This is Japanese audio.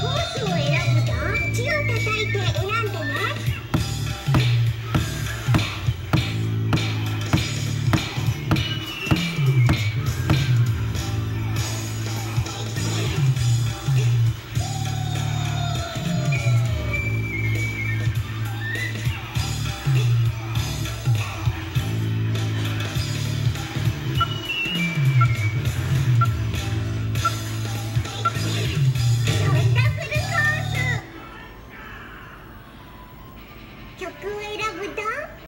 コースを選ぶと地を叩いて曲へ